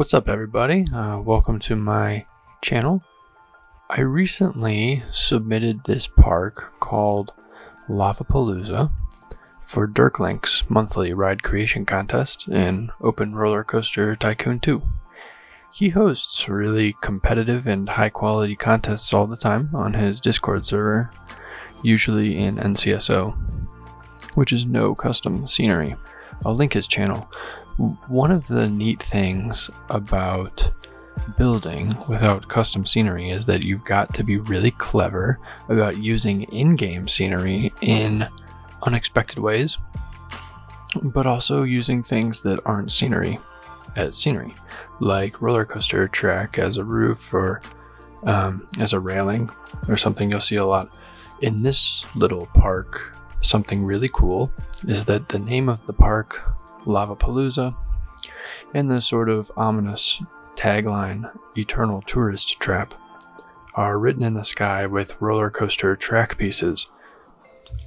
What's up, everybody? Uh, welcome to my channel. I recently submitted this park called Lavapalooza for Deurklink's monthly ride creation contest in Open Roller Coaster Tycoon 2. He hosts really competitive and high quality contests all the time on his Discord server, usually in NCSO, which is no custom scenery. I'll link his channel. One of the neat things about building without custom scenery is that you've got to be really clever about using in game scenery in unexpected ways, but also using things that aren't scenery as scenery, like roller coaster track as a roof or um, as a railing or something you'll see a lot. In this little park, something really cool is that the name of the park Lavapalooza, and the sort of ominous tagline, Eternal Tourist Trap, are written in the sky with roller coaster track pieces.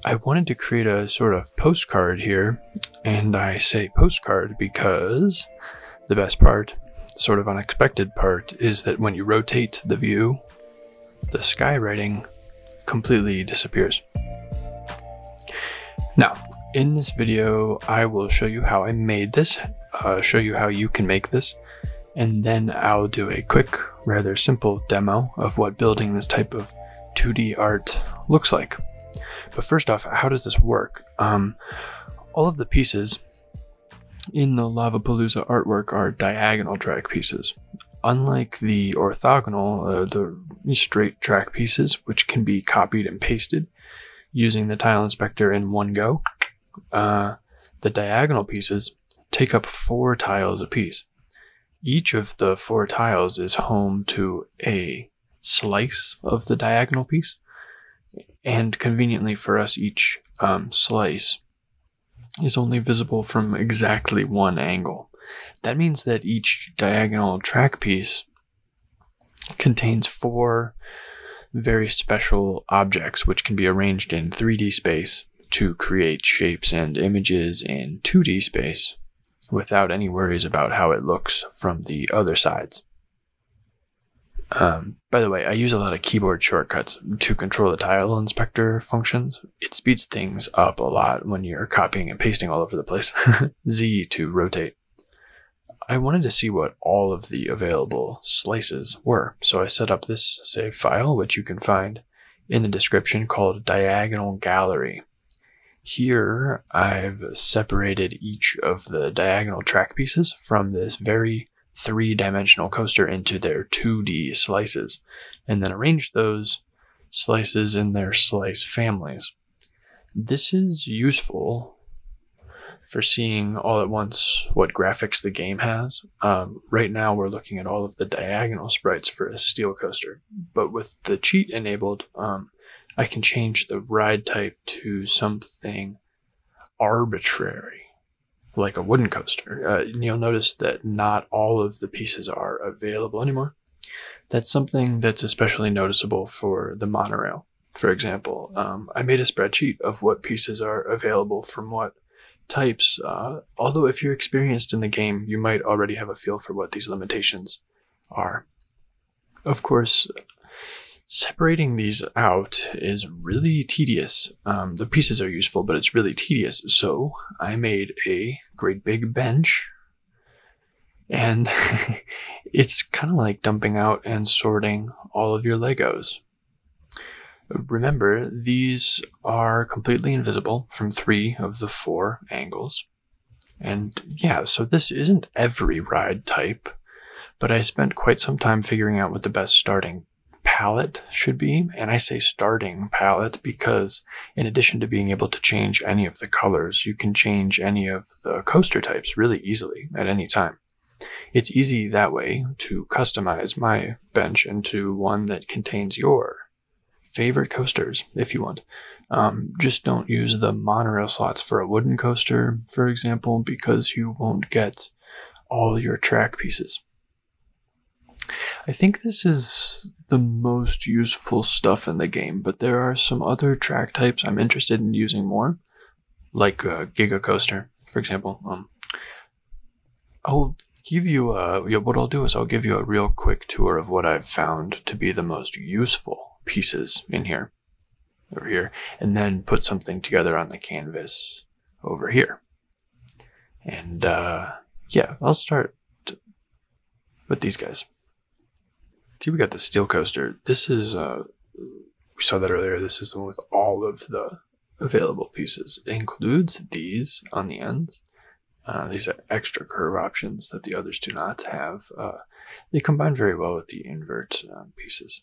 I wanted to create a sort of postcard here, and I say postcard because the best part, sort of unexpected part, is that when you rotate the view, the sky writing completely disappears. Now, in this video, I will show you how I made this, uh, show you how you can make this, and then I'll do a quick, rather simple demo of what building this type of 2D art looks like. But first off, how does this work? Um, all of the pieces in the Lavapalooza artwork are diagonal track pieces. Unlike the orthogonal, uh, the straight track pieces, which can be copied and pasted using the tile inspector in one go, uh, the diagonal pieces take up four tiles apiece. Each of the four tiles is home to a slice of the diagonal piece, and conveniently for us, each um, slice is only visible from exactly one angle. That means that each diagonal track piece contains four very special objects which can be arranged in 3D space to create shapes and images in 2D space without any worries about how it looks from the other sides. Um, by the way, I use a lot of keyboard shortcuts to control the tile inspector functions. It speeds things up a lot when you're copying and pasting all over the place. Z to rotate. I wanted to see what all of the available slices were, so I set up this save file, which you can find in the description called Diagonal Gallery. Here, I've separated each of the diagonal track pieces from this very three-dimensional coaster into their 2D slices, and then arranged those slices in their slice families. This is useful for seeing all at once what graphics the game has. Um, right now, we're looking at all of the diagonal sprites for a steel coaster, but with the cheat enabled, um, I can change the ride type to something arbitrary, like a wooden coaster. Uh, you'll notice that not all of the pieces are available anymore. That's something that's especially noticeable for the monorail. For example, um, I made a spreadsheet of what pieces are available from what types. Uh, although, if you're experienced in the game, you might already have a feel for what these limitations are. Of course, separating these out is really tedious. Um, the pieces are useful, but it's really tedious. So I made a great big bench, and it's kind of like dumping out and sorting all of your Legos. Remember, these are completely invisible from three of the four angles. And yeah, so this isn't every ride type, but I spent quite some time figuring out what the best starting palette should be. And I say starting palette because in addition to being able to change any of the colors, you can change any of the coaster types really easily at any time. It's easy that way to customize my bench into one that contains your favorite coasters if you want. Um, just don't use the monorail slots for a wooden coaster, for example, because you won't get all your track pieces. I think this is the most useful stuff in the game, but there are some other track types I'm interested in using more, like a Giga Coaster, for example. Um, oh, give you a, yeah, what I'll do is I'll give you a real quick tour of what I've found to be the most useful pieces in here, over here, and then put something together on the canvas over here. And uh, yeah, I'll start with these guys. We got the steel coaster. This is, uh, we saw that earlier. This is the one with all of the available pieces. It includes these on the ends. Uh, these are extra curve options that the others do not have. Uh, they combine very well with the invert um, pieces.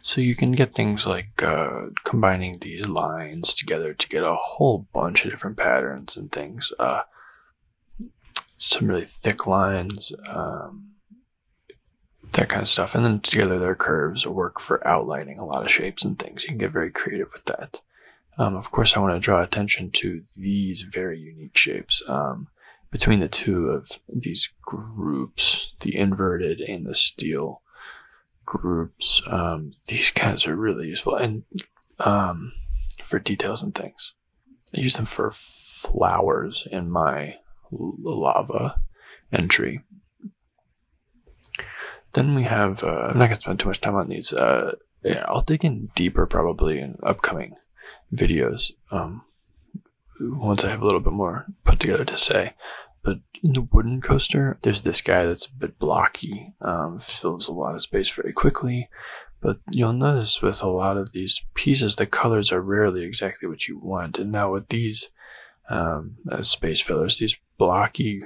So you can get things like uh, combining these lines together to get a whole bunch of different patterns and things. Uh, some really thick lines, um, that kind of stuff. And then together their curves work for outlining a lot of shapes and things. You can get very creative with that. Um, of course, I want to draw attention to these very unique shapes. Um, between the two of these groups, the inverted and the steel groups, um, these guys are really useful and um, for details and things. I use them for flowers in my lava entry. Then we have, uh, I'm not going to spend too much time on these. Uh, yeah, I'll dig in deeper probably in upcoming videos um, once I have a little bit more put together to say. But in the wooden coaster, there's this guy that's a bit blocky, um, fills a lot of space very quickly. But you'll notice with a lot of these pieces, the colors are rarely exactly what you want. And now with these um, as space fillers, these blocky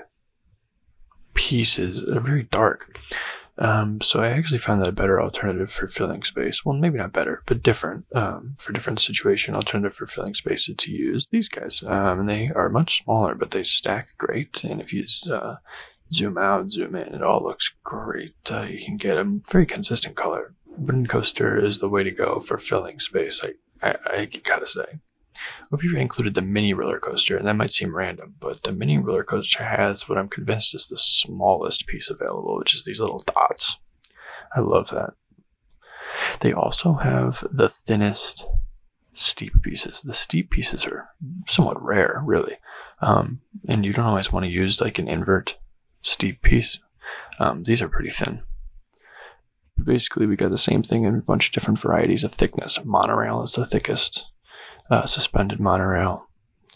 pieces are very dark. Um, so I actually found that a better alternative for filling space. Well, maybe not better, but different um, for different situation. Alternative for filling space is to use these guys. Um, and they are much smaller, but they stack great. And if you uh, zoom out, zoom in, it all looks great. Uh, you can get a very consistent color. Wooden coaster is the way to go for filling space. I, I, I gotta say. If you included the mini roller coaster, and that might seem random, but the mini roller coaster has what I'm convinced is the smallest piece available, which is these little dots. I love that. They also have the thinnest steep pieces. The steep pieces are somewhat rare, really, um, and you don't always want to use like an invert steep piece. Um, these are pretty thin. Basically, we got the same thing in a bunch of different varieties of thickness. Monorail is the thickest uh, suspended monorail,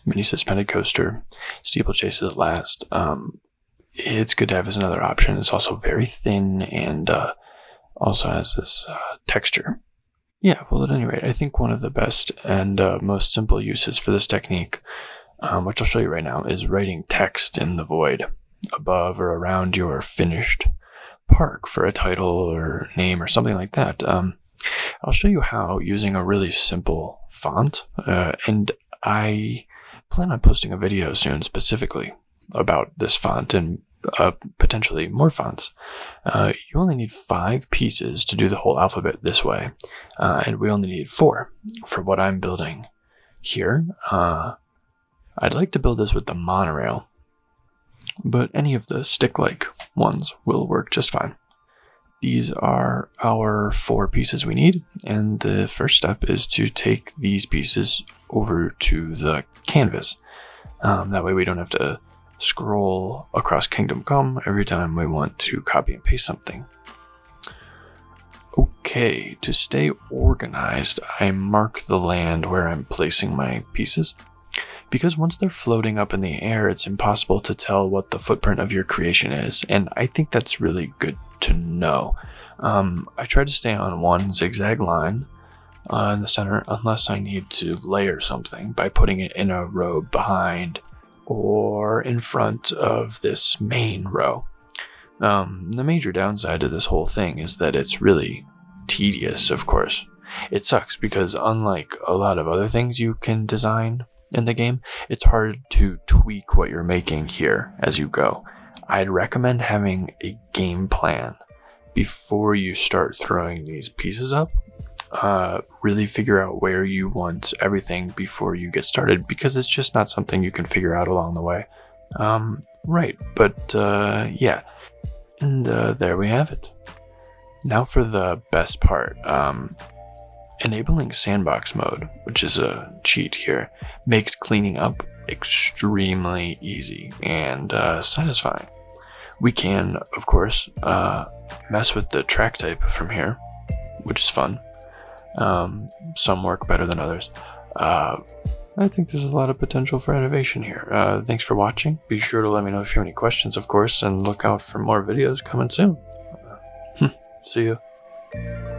mini suspended coaster, steeplechase is last. Um, it's good to have as another option. It's also very thin and uh, also has this uh, texture. Yeah, well, at any rate, I think one of the best and uh, most simple uses for this technique, um, which I'll show you right now, is writing text in the void above or around your finished park for a title or name or something like that. Um, I'll show you how using a really simple font, uh, and I plan on posting a video soon specifically about this font and uh, potentially more fonts. Uh, you only need five pieces to do the whole alphabet this way, uh, and we only need four for what I'm building here. Uh, I'd like to build this with the monorail, but any of the stick-like ones will work just fine. These are our four pieces we need. And the first step is to take these pieces over to the canvas. Um, that way we don't have to scroll across Kingdom Come every time we want to copy and paste something. Okay, to stay organized, I mark the land where I'm placing my pieces. Because once they're floating up in the air, it's impossible to tell what the footprint of your creation is, and I think that's really good to know. Um, I try to stay on one zigzag line uh, in the center unless I need to layer something by putting it in a row behind or in front of this main row. Um, the major downside to this whole thing is that it's really tedious, of course. It sucks because, unlike a lot of other things you can design in the game, it's hard to tweak what you're making here as you go. I'd recommend having a game plan before you start throwing these pieces up. Uh, really figure out where you want everything before you get started because it's just not something you can figure out along the way. Um, right, but uh, yeah, and uh, there we have it. Now for the best part. Um, enabling sandbox mode, which is a cheat here, makes cleaning up extremely easy and uh, satisfying. We can, of course, uh, mess with the track type from here, which is fun. Um, some work better than others. Uh, I think there's a lot of potential for innovation here. Uh, thanks for watching. Be sure to let me know if you have any questions, of course, and look out for more videos coming soon. see you.